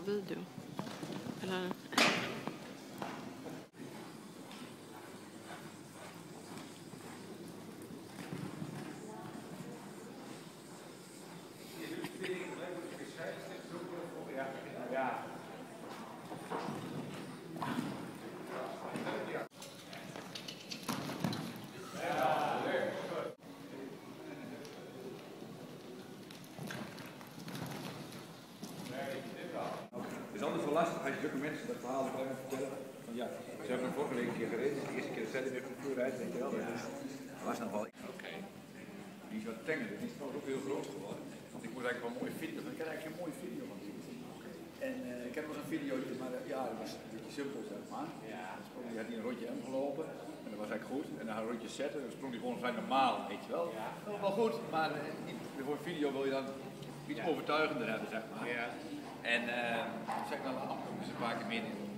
på video. Eller? Ja. Wel lastig als je zulke mensen dat verhaal blijven vertellen. Van ja, ze hebben een vorige week een keer gereden, de eerste keer er weer vloer rijdt, weet je wel. Dat is- was nog wel. Oké. Die is wat tenger, die is trouwens ook heel groot geworden. Want ik moet eigenlijk wel een mooie video, ik heb eigenlijk geen mooie video van die. En eh, ik heb nog een video, maar eh, ja, dat was een beetje simpel zeg maar. Ja. Die had hij een rondje M gelopen en dat was eigenlijk goed. En dan had een rondje zetten, dan sprong hij gewoon vrij normaal, weet je wel. Ja. Dat was wel goed, maar eh, voor een video wil je dan iets overtuigender hebben, zeg maar. Ja. En uh, zeg ik dan af,